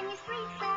and you sweet